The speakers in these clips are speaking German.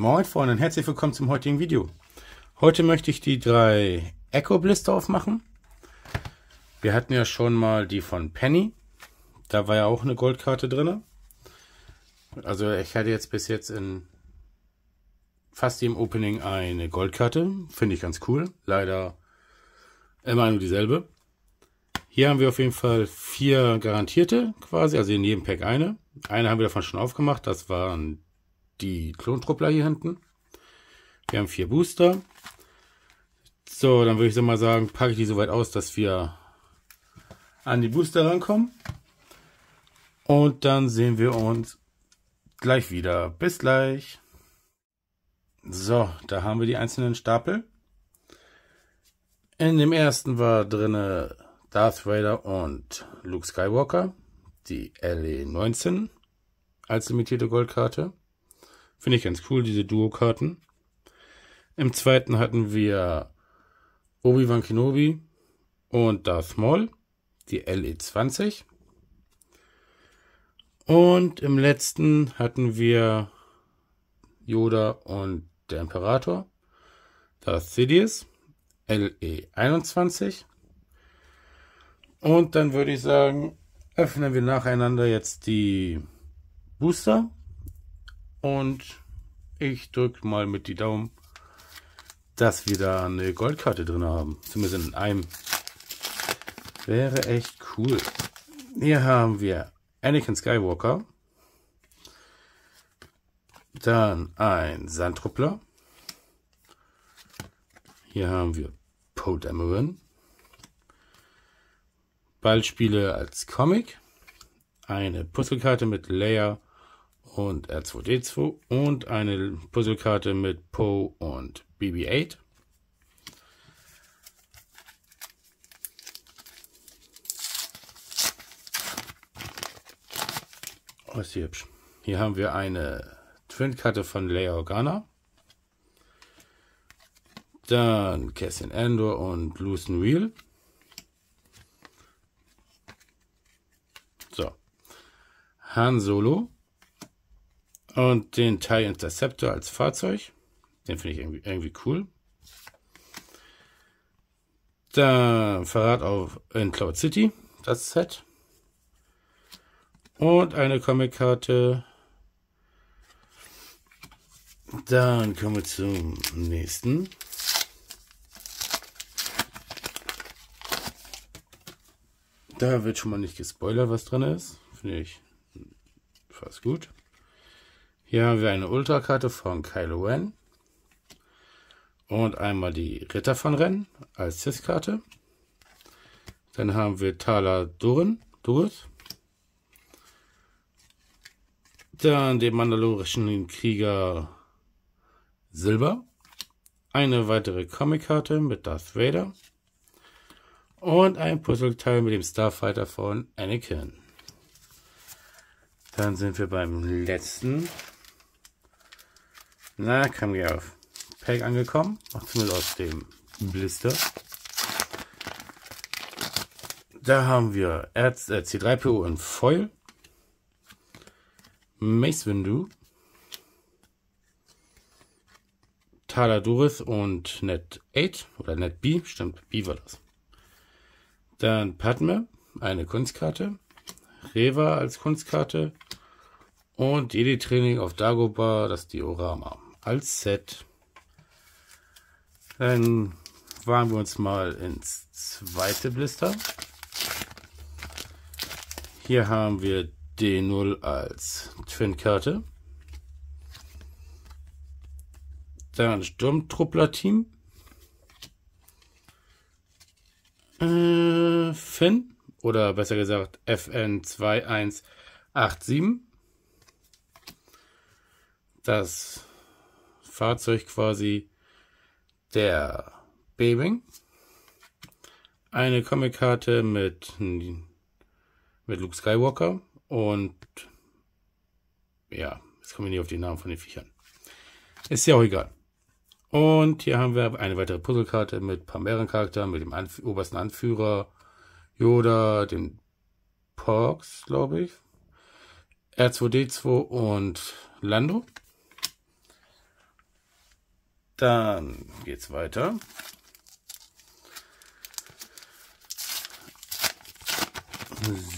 Moin Freunde und herzlich willkommen zum heutigen Video. Heute möchte ich die drei Echo Blister aufmachen. Wir hatten ja schon mal die von Penny. Da war ja auch eine Goldkarte drin. Also ich hatte jetzt bis jetzt in fast jedem Opening eine Goldkarte. Finde ich ganz cool. Leider immer nur dieselbe. Hier haben wir auf jeden Fall vier garantierte quasi, also in jedem Pack eine. Eine haben wir davon schon aufgemacht, das waren die Klontruppler hier hinten. Wir haben vier Booster. So, dann würde ich so mal sagen, packe ich die so weit aus, dass wir an die Booster rankommen. Und dann sehen wir uns gleich wieder. Bis gleich. So, da haben wir die einzelnen Stapel. In dem ersten war drinne Darth Vader und Luke Skywalker, die LE19 als limitierte Goldkarte. Finde ich ganz cool, diese Duo-Karten. Im zweiten hatten wir Obi-Wan Kenobi und Darth Maul, die LE20. Und im letzten hatten wir Yoda und der Imperator, Darth Sidious, LE21. Und dann würde ich sagen, öffnen wir nacheinander jetzt die Booster und ich drücke mal mit die Daumen, dass wir da eine Goldkarte drin haben. Zumindest in einem. Wäre echt cool. Hier haben wir Anakin Skywalker. Dann ein Sandtruppler. Hier haben wir Poe Dameron. Ballspiele als Comic. Eine Puzzlekarte mit Leia und R2D2 und eine Puzzlekarte mit Poe und BB-8. Oh, die hübsch. Hier haben wir eine Twin-Karte von Leia Organa. Dann Cassian Andor und Lucen Wheel. So. Han Solo. Und den TIE Interceptor als Fahrzeug. Den finde ich irgendwie, irgendwie cool. Dann Verrat auf in Cloud City, das Set. Und eine Comic-Karte. Dann kommen wir zum nächsten. Da wird schon mal nicht gespoilert, was drin ist. Finde ich fast gut. Hier haben wir eine Ultrakarte von Kylo Ren. Und einmal die Ritter von Ren als Cis-Karte. Dann haben wir Tala Durin, Durith. Dann den mandalorischen Krieger Silber. Eine weitere Comic-Karte mit Darth Vader. Und ein Puzzleteil mit dem Starfighter von Anakin. Dann sind wir beim letzten na, komm, geh auf. Pack angekommen. Macht zumindest aus dem Blister. Da haben wir Erz, äh, C3PO in Foil. Mace Windu. Tala Durith und Net 8 oder Net B, stimmt, B war das. Dann Padme, eine Kunstkarte. Reva als Kunstkarte. Und Jedi Training auf Dagobah, das Diorama als Set. Dann wagen wir uns mal ins zweite Blister. Hier haben wir D0 als Twin-Karte. Dann Sturmtruppler-Team. Äh, Finn, oder besser gesagt FN2187. Das Fahrzeug quasi der Babing. Eine Comic-Karte mit, mit Luke Skywalker und ja, jetzt kommen wir nicht auf die Namen von den Viechern. Ist ja auch egal. Und hier haben wir eine weitere Puzzlekarte mit Pameren-Charakteren, mit dem Anf obersten Anführer Yoda, dem Porks, glaube ich, R2D2 und Lando. Dann geht's weiter.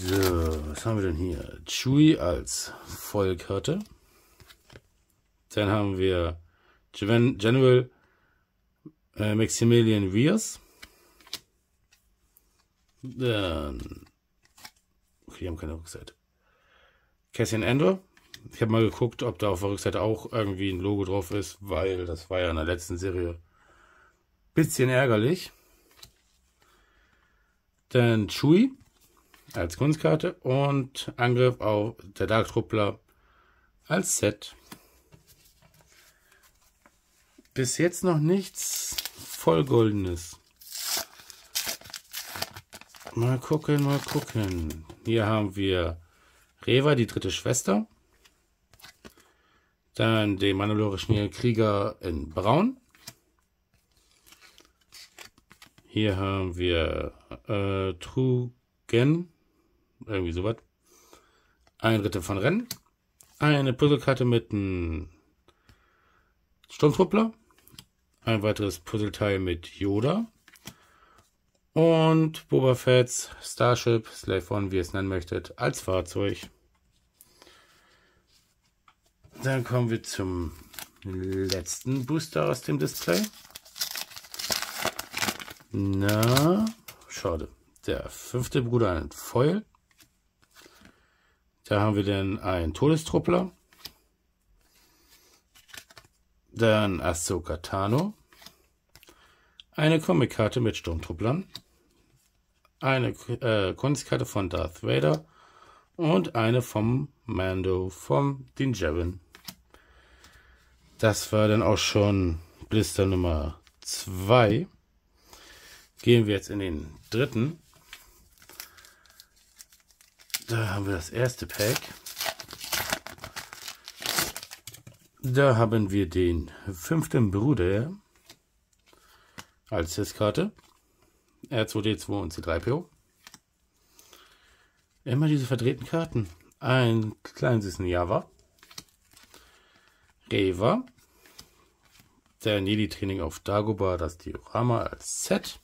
So, was haben wir denn hier? Chewie als Vollkarte. Dann haben wir General äh, Maximilian Rios. Dann. Okay, die haben keine Rückseite. Cassian Endor. Ich habe mal geguckt, ob da auf der Rückseite auch irgendwie ein Logo drauf ist, weil das war ja in der letzten Serie bisschen ärgerlich. Dann Chewie als Kunstkarte und Angriff auf der Dark Truppler als Set. Bis jetzt noch nichts vollgoldenes. Mal gucken, mal gucken. Hier haben wir Reva, die dritte Schwester. Dann den mandalorischen Krieger in Braun. Hier haben wir äh, Trugen, irgendwie sowas. Ein Ritter von Rennen. Eine Puzzlekarte mit einem Sturmtruppler. Ein weiteres Puzzleteil mit Yoda. Und Boba Fett's Starship, Slave One, wie ihr es nennen möchtet, als Fahrzeug. Dann kommen wir zum letzten Booster aus dem Display. Na, schade. Der fünfte Bruder ein Foil. Da haben wir dann einen Todestruppler. Dann Ahsoka Tano. Eine Comic-Karte mit Sturmtrupplern. Eine äh, Kunstkarte von Darth Vader. Und eine vom Mando, vom Din Djarin. Das war dann auch schon Blister Nummer 2. Gehen wir jetzt in den dritten. Da haben wir das erste Pack. Da haben wir den fünften Bruder als Testkarte. R2D2 und C3PO. Immer diese verdrehten Karten. Ein kleines süßen Java. Reva der Nili-Training auf Dagobah, das Diorama als Set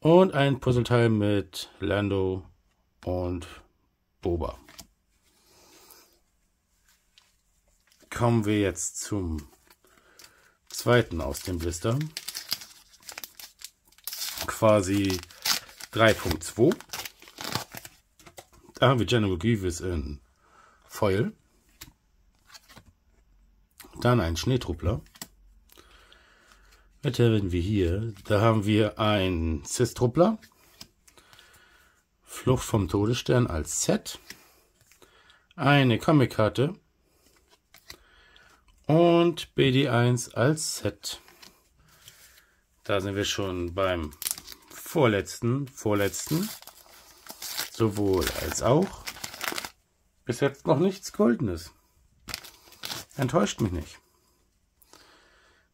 und ein Puzzleteil mit Lando und Boba. Kommen wir jetzt zum zweiten aus dem Blister. Quasi 3.2. Da haben wir General Grievous in Foil. Dann ein Schneetruppler. Was haben wir hier? Da haben wir ein Cis-Truppler. Flucht vom Todesstern als Set. Eine Comic-Karte. Und BD1 als Set. Da sind wir schon beim vorletzten, vorletzten. Sowohl als auch. Bis jetzt noch nichts Goldenes. Enttäuscht mich nicht.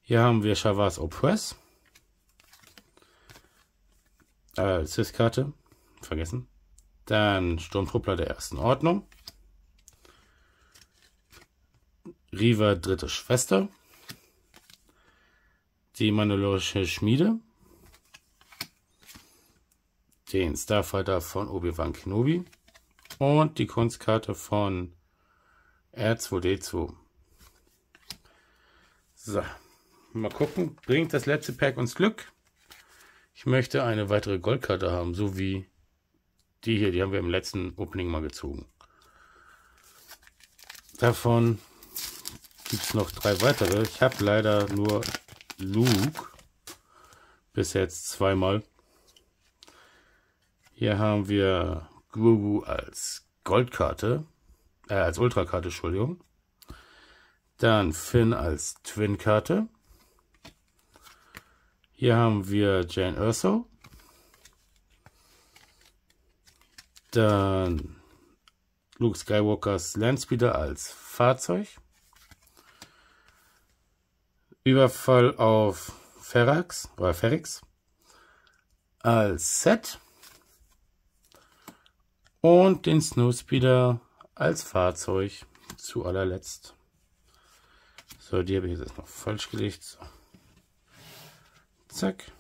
Hier haben wir Shavas Oppress. Äh, Cis-Karte. Vergessen. Dann Sturmtruppler der ersten Ordnung. Riva dritte Schwester. Die Mandalorische Schmiede. Den Starfighter von Obi-Wan Kenobi. Und die Kunstkarte von R2D2. So. Mal gucken, bringt das letzte Pack uns Glück? Ich möchte eine weitere Goldkarte haben, so wie die hier. Die haben wir im letzten Opening mal gezogen. Davon gibt es noch drei weitere. Ich habe leider nur Luke bis jetzt zweimal. Hier haben wir Grogu als Goldkarte, äh, als Ultrakarte, Entschuldigung. Dann Finn als Twin-Karte. Hier haben wir Jane Urso. Dann Luke Skywalkers Landspeeder als Fahrzeug. Überfall auf Ferrax oder Ferrix als Set. Und den Snowspeeder als Fahrzeug zu allerletzt. So, die habe ich jetzt noch falsch gelegt. So. Zack.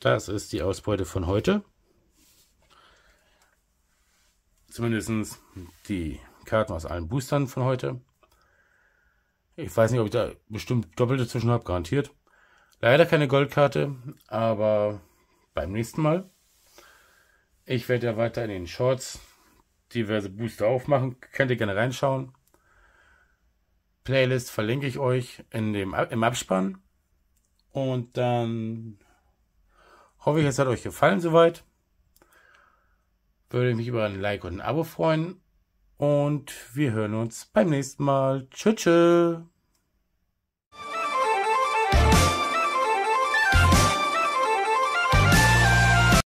Das ist die Ausbeute von heute. Zumindest die Karten aus allen Boostern von heute. Ich weiß nicht, ob ich da bestimmt doppelte zwischen habe, garantiert. Leider keine Goldkarte, aber beim nächsten Mal. Ich werde ja weiter in den Shorts diverse Booster aufmachen. Könnt ihr gerne reinschauen. Playlist verlinke ich euch in dem, im Abspann. Und dann hoffe ich, es hat euch gefallen soweit. Würde mich über ein Like und ein Abo freuen. Und wir hören uns beim nächsten Mal. Tschüss. tschüss.